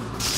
you